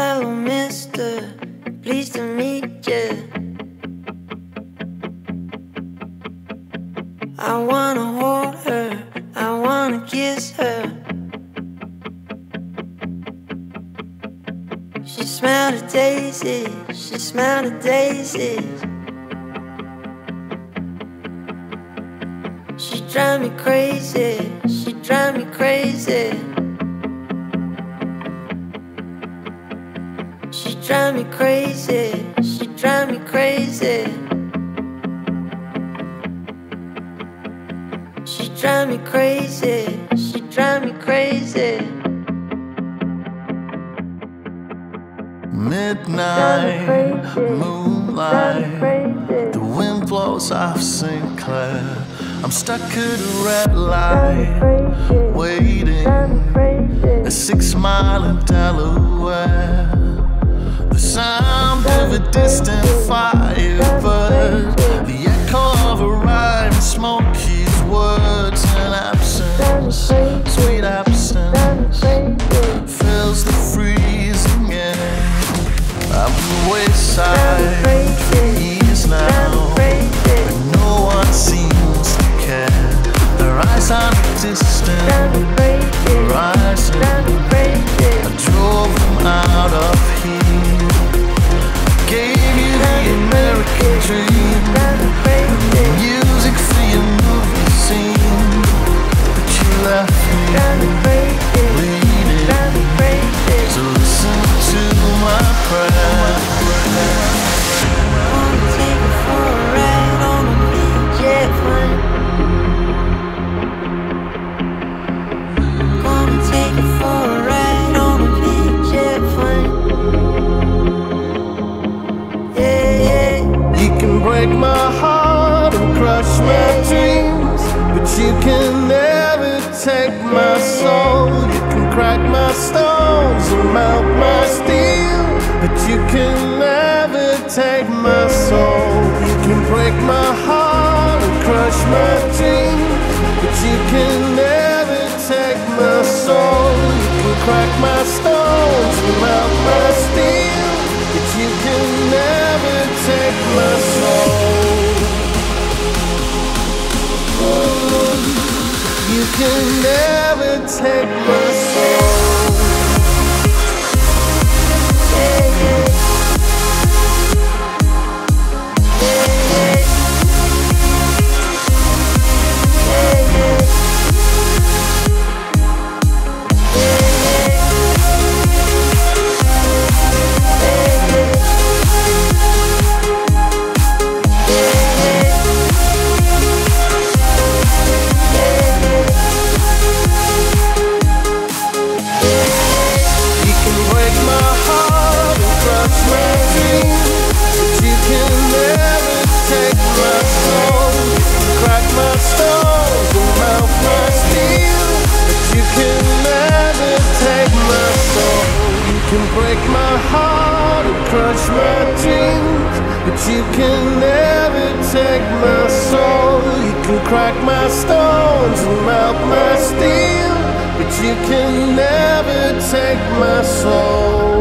hello, mister, pleased to meet you. I wanna hold her, I wanna kiss her. She smelled a daisy, she smelled a daisy. She drive me crazy, she drive me crazy. Drive me crazy, she drive me crazy. She drive me crazy, she drive me crazy. Midnight, moonlight, the wind blows off St. Clair. I'm stuck at a red light, waiting at Six Mile in Delaware. Sound of a distant firebird, the echo of a in Smokey's words and absence, sweet crush my dreams, but you can never take my soul. You can crack my stones and melt my steel, but you can never take my soul. You can break my heart and crush my dreams, but you can never take my soul. You can crack my can never take my soul. Break my heart and crush my dreams, but you can never take my soul. You can crack my stones and melt my steel. But you can never take my soul.